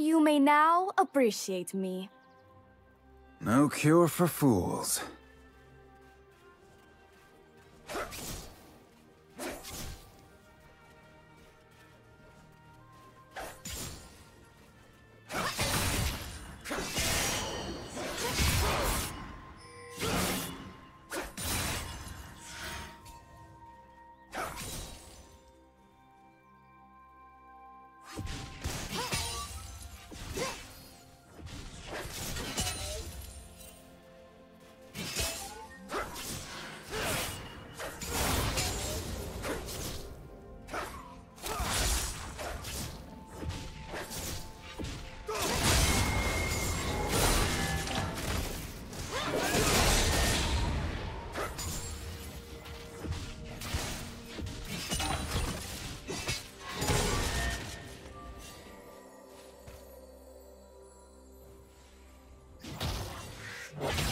You may now appreciate me. No cure for fools. I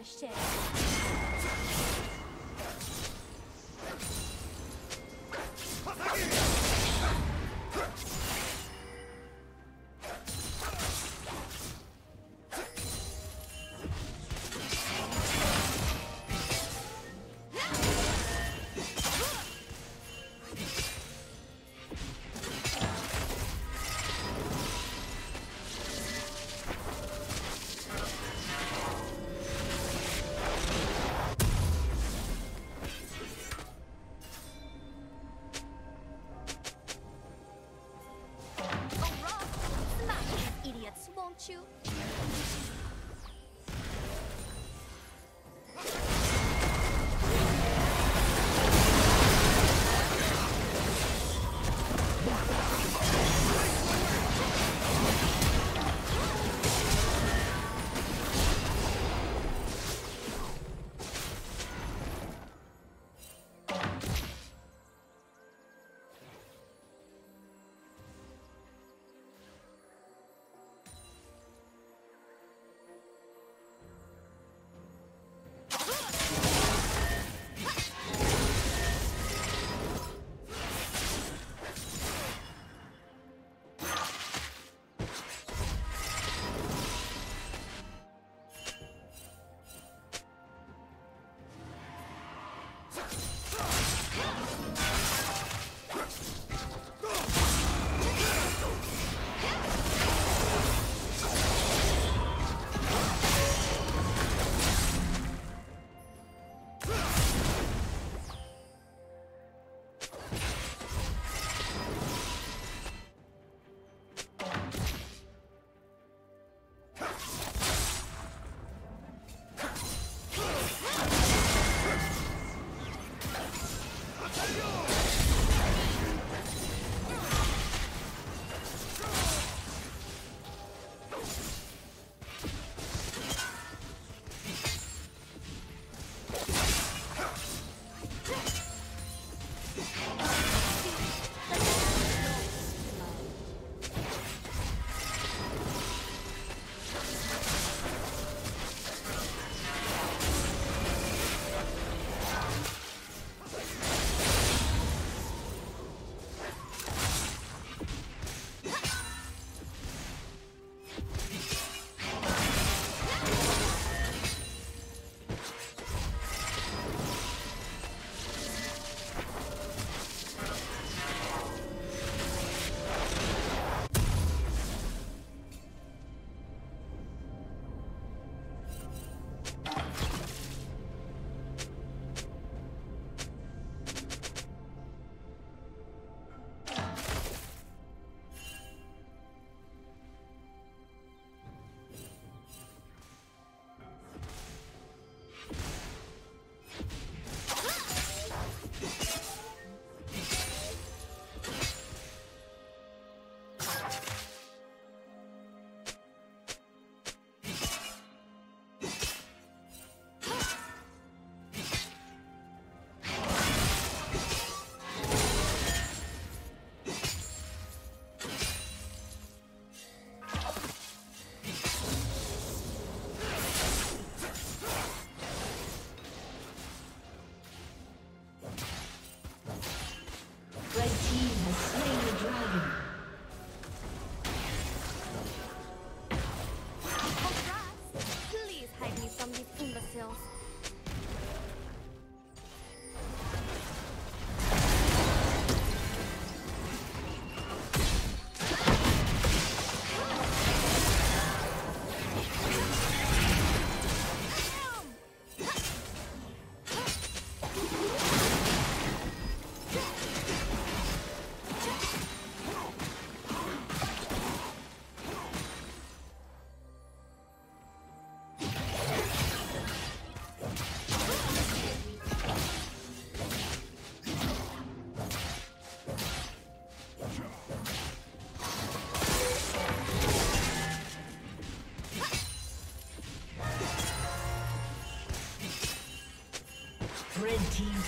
What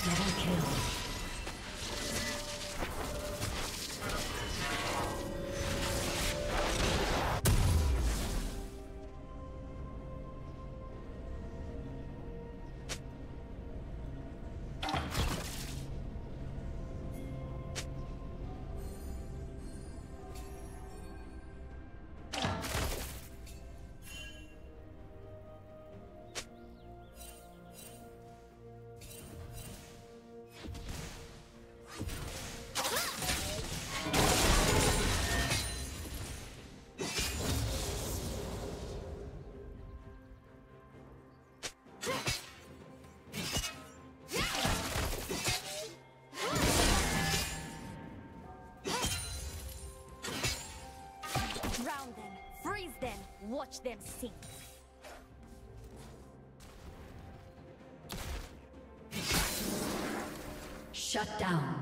double kill. Watch them sink. Shut down.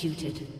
Executed.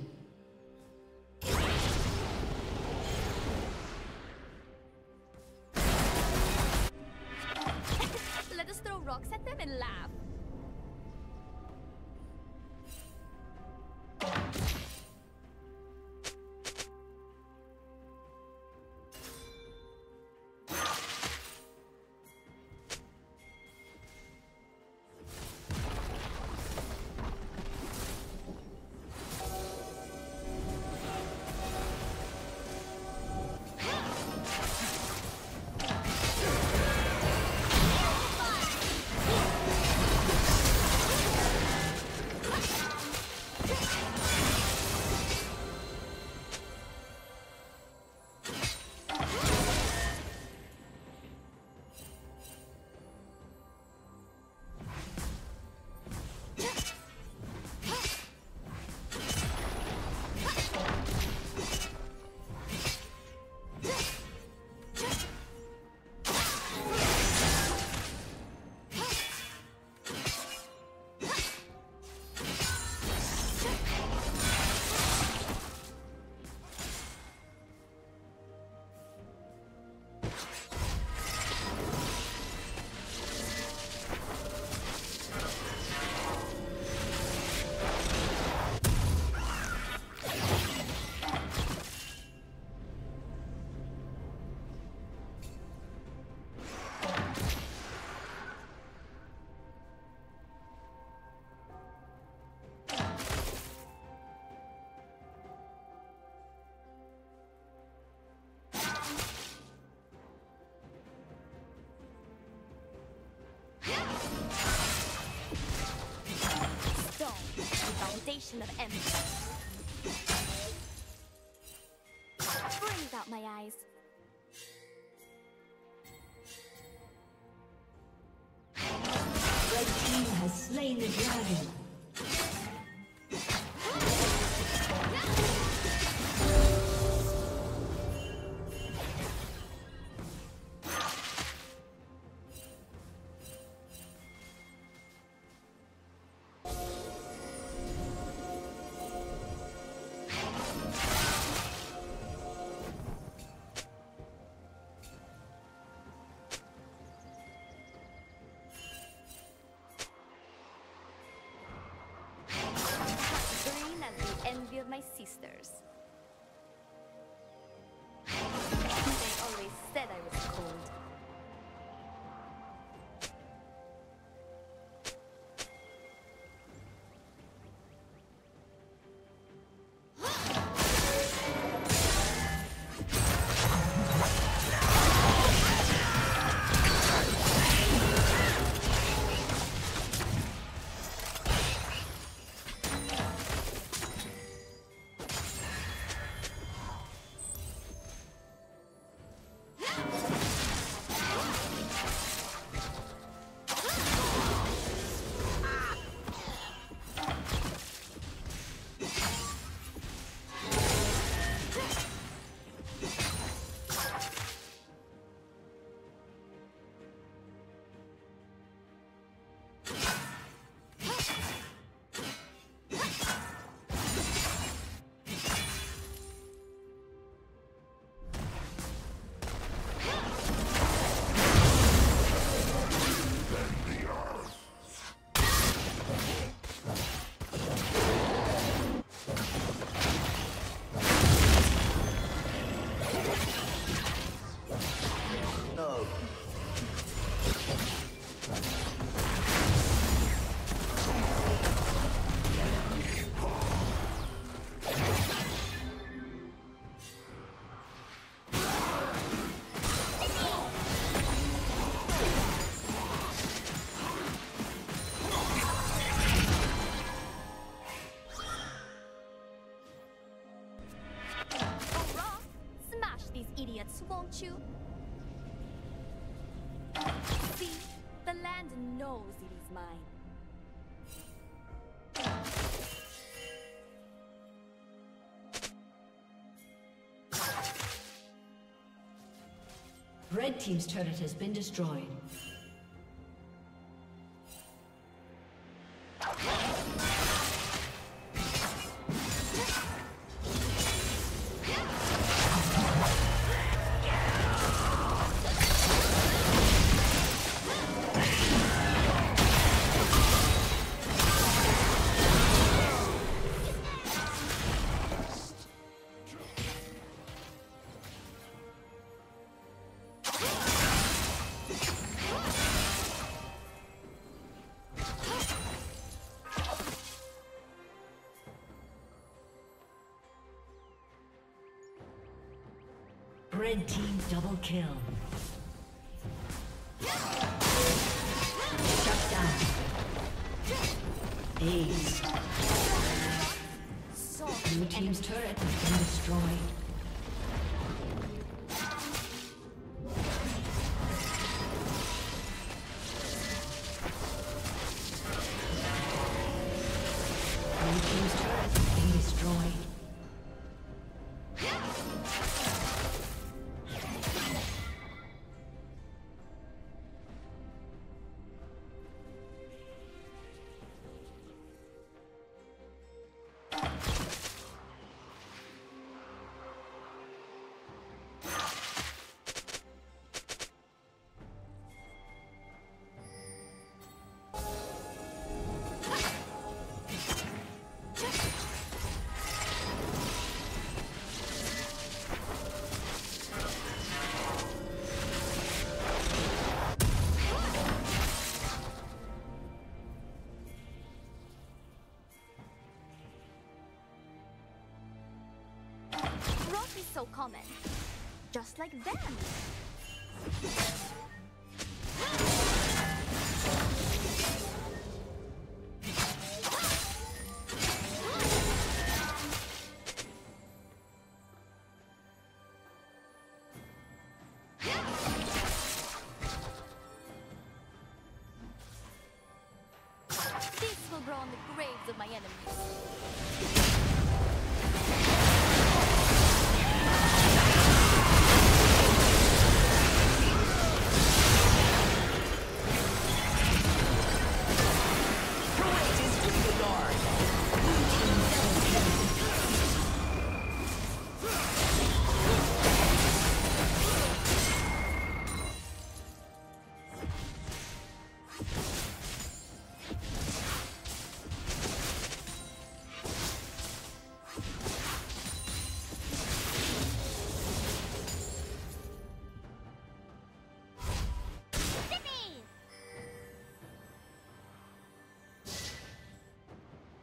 Creation of envy. Of my sisters. Always said I was won't you? See, the land knows it is mine. Red team's turret has been destroyed. Kill. So common. Just like them.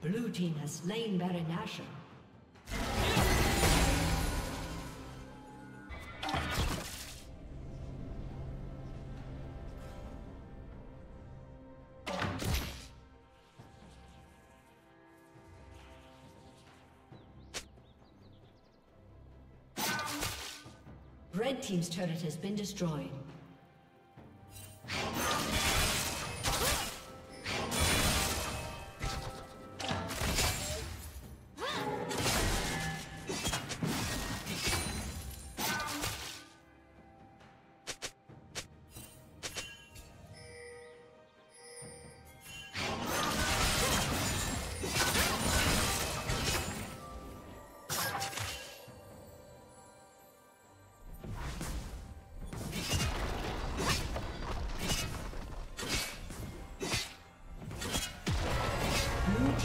Blue team has slain Baron Nashor. Red team's turret has been destroyed.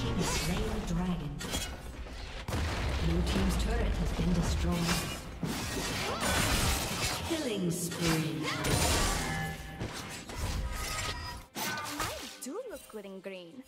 Team has slain the dragon. Blue team's turret has been destroyed. Killing spree. I do look good in green.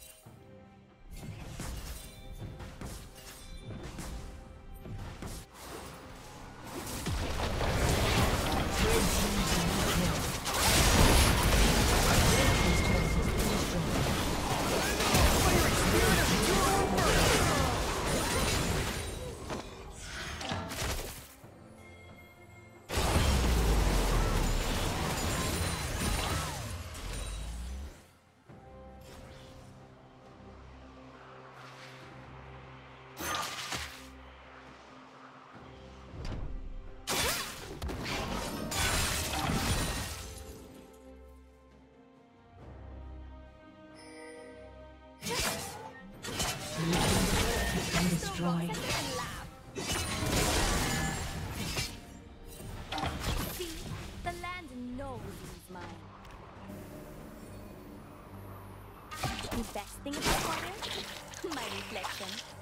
Destroyed. The. The best thing about fire? My reflection.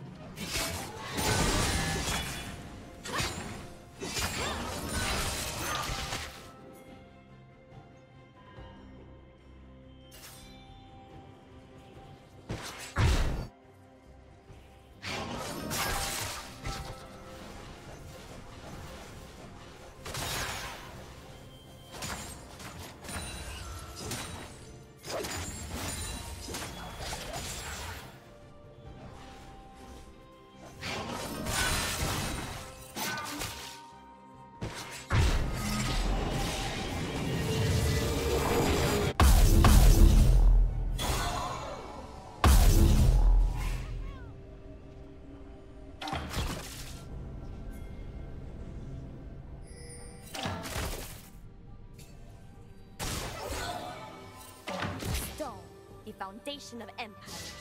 Foundation of empires.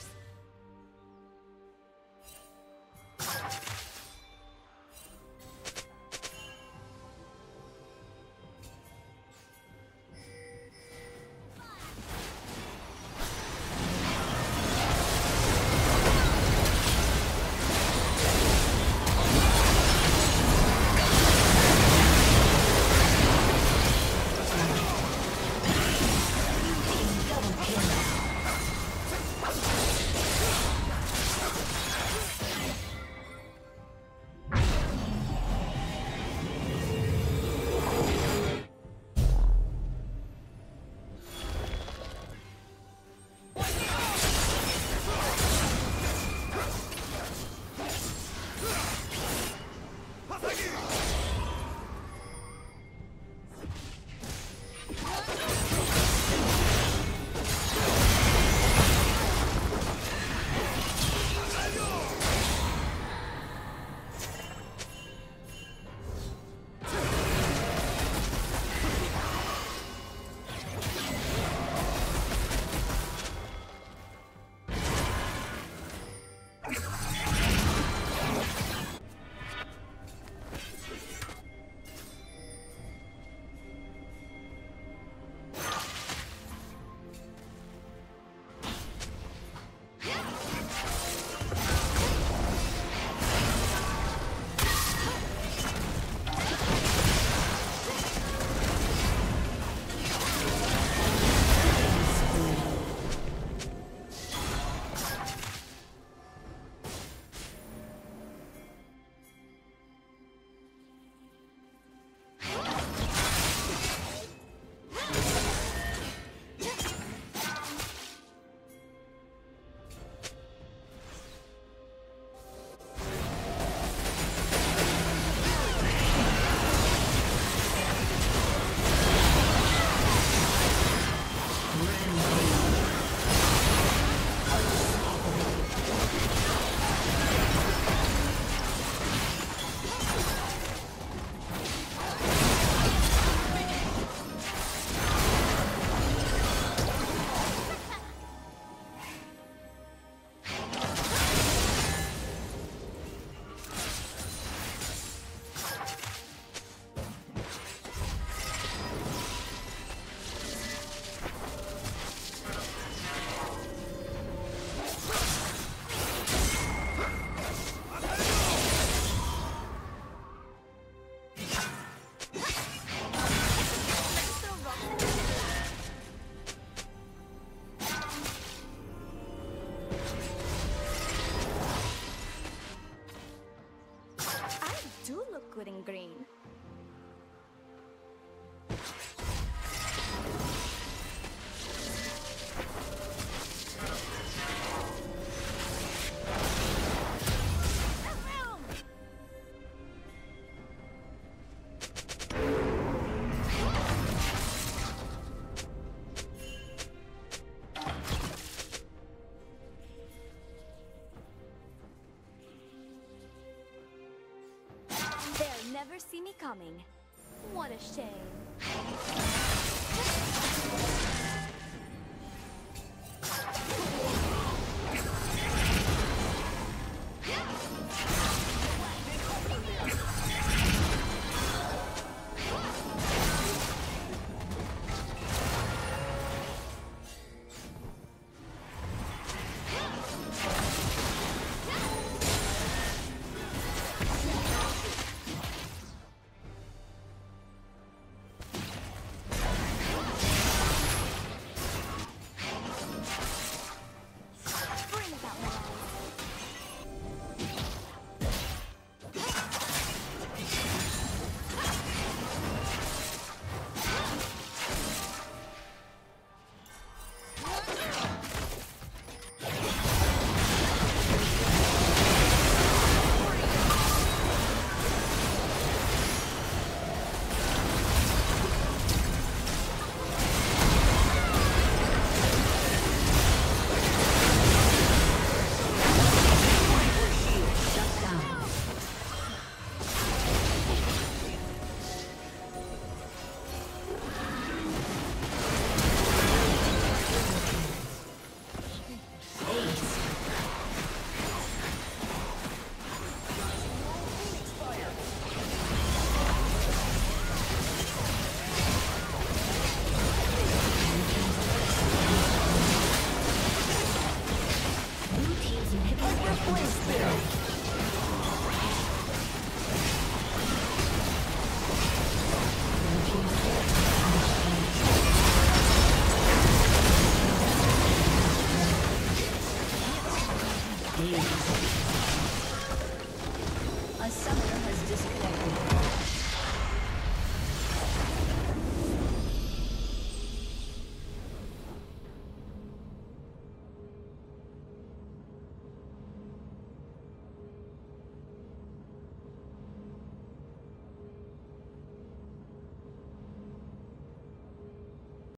See me coming. What a shame.